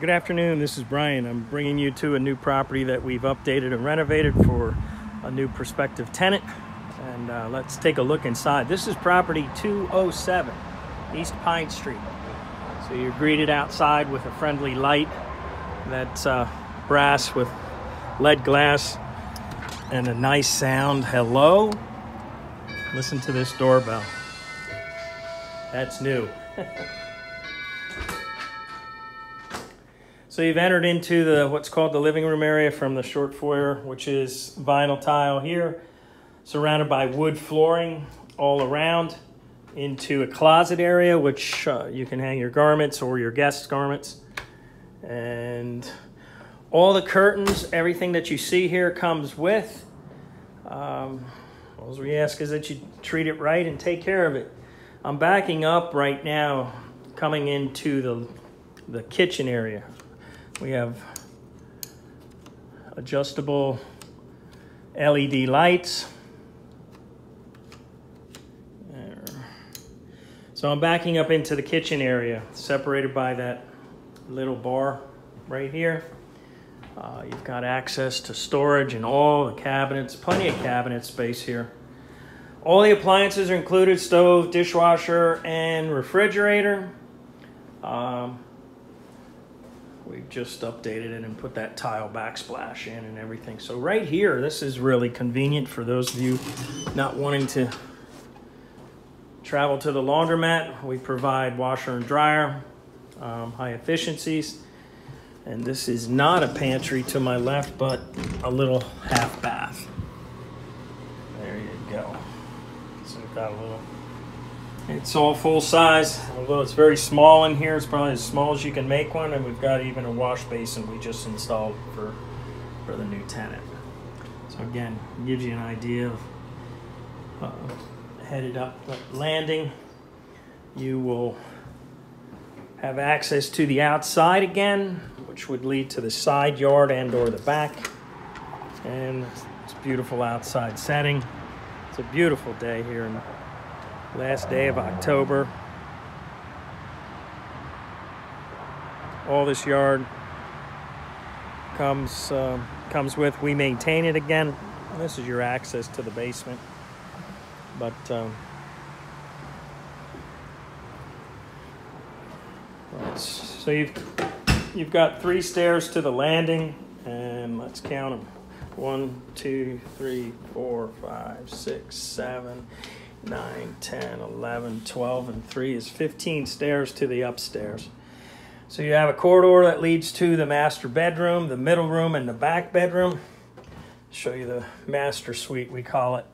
Good afternoon, this is Brian. I'm bringing you to a new property that we've updated and renovated for a new prospective tenant. And uh, let's take a look inside. This is property 207 East Pine Street. So you're greeted outside with a friendly light that's uh, brass with lead glass and a nice sound. Hello? Listen to this doorbell. That's new. So you've entered into the what's called the living room area from the short foyer, which is vinyl tile here, surrounded by wood flooring all around, into a closet area, which uh, you can hang your garments or your guests' garments. And all the curtains, everything that you see here comes with. Um, all we ask is that you treat it right and take care of it. I'm backing up right now, coming into the, the kitchen area. We have adjustable LED lights. There. So I'm backing up into the kitchen area, separated by that little bar right here. Uh, you've got access to storage and all the cabinets, plenty of cabinet space here. All the appliances are included, stove, dishwasher, and refrigerator. Um, we just updated it and put that tile backsplash in and everything. So right here, this is really convenient for those of you not wanting to travel to the laundromat. We provide washer and dryer, um, high efficiencies. And this is not a pantry to my left, but a little half bath. There you go. So we've got a little it's all full size, although it's very small in here. It's probably as small as you can make one, and we've got even a wash basin we just installed for for the new tenant. So again, gives you an idea of uh, headed up the landing. You will have access to the outside again, which would lead to the side yard and or the back. And it's beautiful outside setting. It's a beautiful day here in last day of October. All this yard comes uh, comes with. We maintain it again. This is your access to the basement, but um, so you've you've got three stairs to the landing, and let's count them: one, two, three, four, five, six, seven 9, 10, 11, 12, and 3 is 15 stairs to the upstairs. So you have a corridor that leads to the master bedroom, the middle room, and the back bedroom. Show you the master suite, we call it.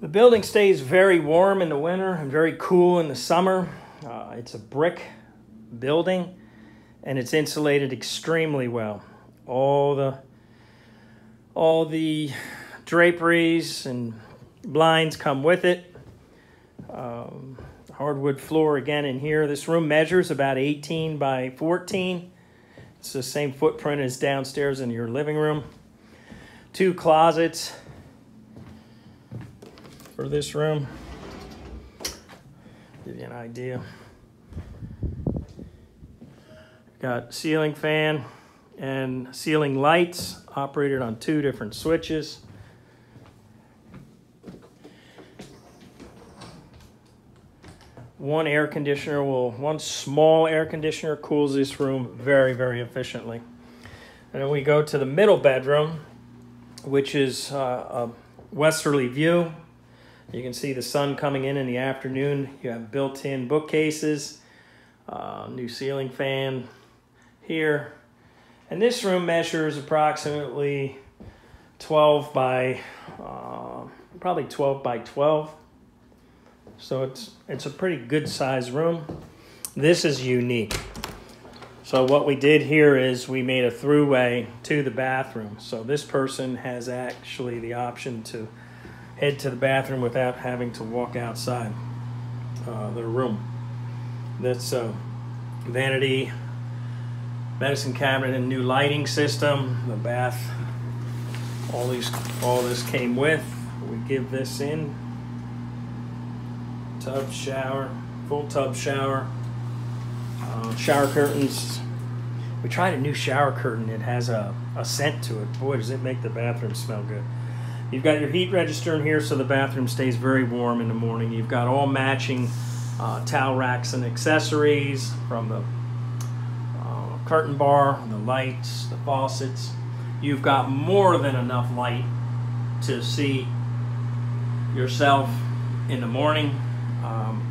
The building stays very warm in the winter and very cool in the summer. Uh, it's a brick building and it's insulated extremely well. All the all the draperies and Blinds come with it. Um, hardwood floor again in here. This room measures about 18 by 14. It's the same footprint as downstairs in your living room. Two closets for this room. Give you an idea. Got ceiling fan and ceiling lights operated on two different switches. One air conditioner will, one small air conditioner cools this room very, very efficiently. And then we go to the middle bedroom, which is uh, a westerly view. You can see the sun coming in in the afternoon. You have built-in bookcases, uh, new ceiling fan here. And this room measures approximately 12 by, uh, probably 12 by 12. So it's, it's a pretty good size room. This is unique. So what we did here is we made a throughway to the bathroom. So this person has actually the option to head to the bathroom without having to walk outside uh, their room. That's a vanity, medicine cabinet, and new lighting system. The bath, all these, all this came with. We give this in tub shower, full tub shower, uh, shower curtains We tried a new shower curtain. It has a, a scent to it. Boy, does it make the bathroom smell good. You've got your heat register in here so the bathroom stays very warm in the morning. You've got all matching uh, towel racks and accessories from the uh, curtain bar, the lights, the faucets. You've got more than enough light to see yourself in the morning. Um,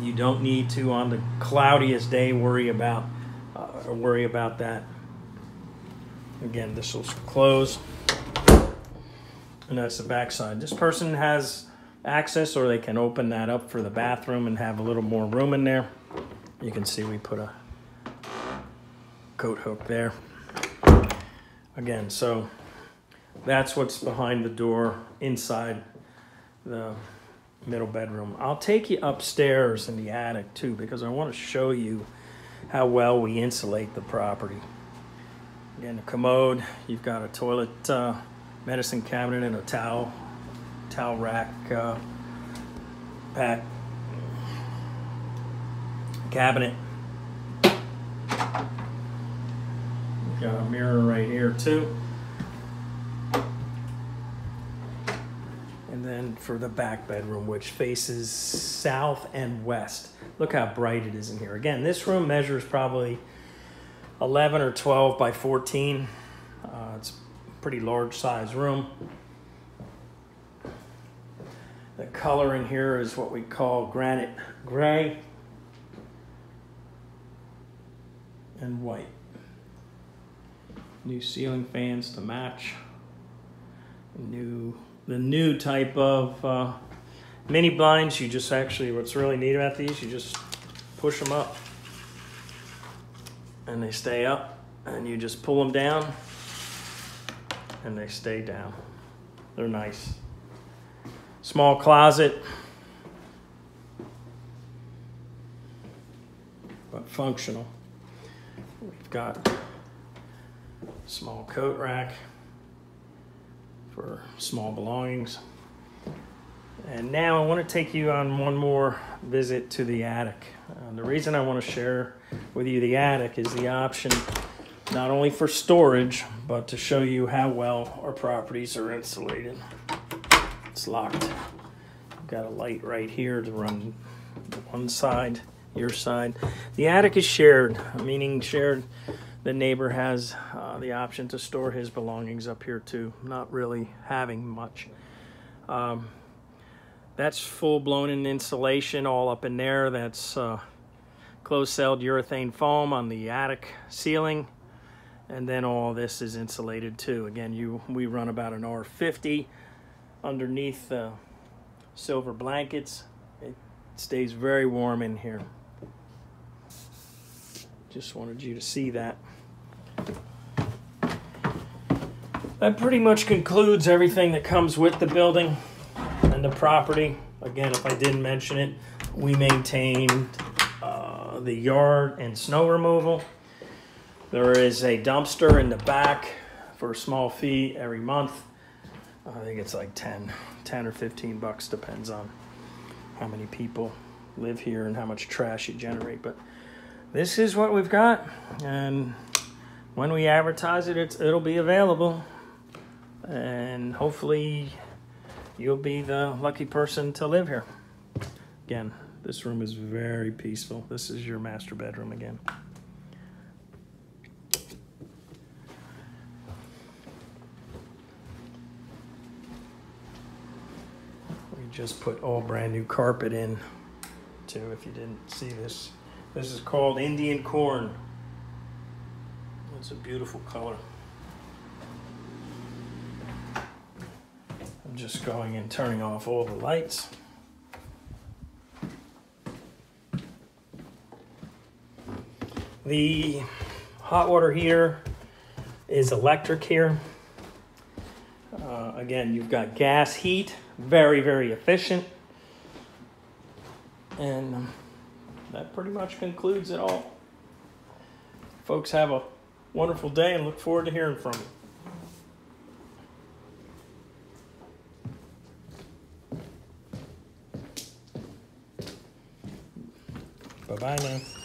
you don't need to on the cloudiest day worry about uh, worry about that. Again, this will close and that's the backside. This person has access or they can open that up for the bathroom and have a little more room in there. You can see we put a coat hook there. Again, so that's what's behind the door inside the middle bedroom. I'll take you upstairs in the attic too because I want to show you how well we insulate the property. Again, a commode, you've got a toilet uh, medicine cabinet and a towel towel rack uh, pack cabinet. Got a mirror right here too. Then for the back bedroom, which faces south and west. Look how bright it is in here. Again, this room measures probably 11 or 12 by 14. Uh, it's a pretty large size room. The color in here is what we call granite gray and white. New ceiling fans to match. New the new type of uh, mini blinds. You just actually what's really neat about these, you just push them up and they stay up and you just pull them down and they stay down. They're nice. Small closet, but functional. We've got small coat rack for small belongings. And now I want to take you on one more visit to the attic. Uh, the reason I want to share with you the attic is the option not only for storage, but to show you how well our properties are insulated. It's locked. I've Got a light right here to run one side, your side. The attic is shared, meaning shared. The neighbor has uh, the option to store his belongings up here too, not really having much. Um, that's full blown in insulation all up in there. That's uh, closed celled urethane foam on the attic ceiling and then all this is insulated too. Again, you we run about an R50 underneath the silver blankets. It stays very warm in here. Just wanted you to see that. That pretty much concludes everything that comes with the building and the property. Again, if I didn't mention it, we maintained uh, the yard and snow removal. There is a dumpster in the back for a small fee every month. I think it's like 10, 10 or 15 bucks, depends on how many people live here and how much trash you generate. But this is what we've got. And when we advertise it, it'll be available. And hopefully you'll be the lucky person to live here. Again, this room is very peaceful. This is your master bedroom again. We just put all brand new carpet in too if you didn't see this. This is called Indian corn. It's a beautiful color. I'm just going and turning off all the lights. The hot water heater is electric here. Uh, again, you've got gas heat very, very efficient. And um, that pretty much concludes it all. Folks, have a wonderful day and look forward to hearing from you. Bye bye now.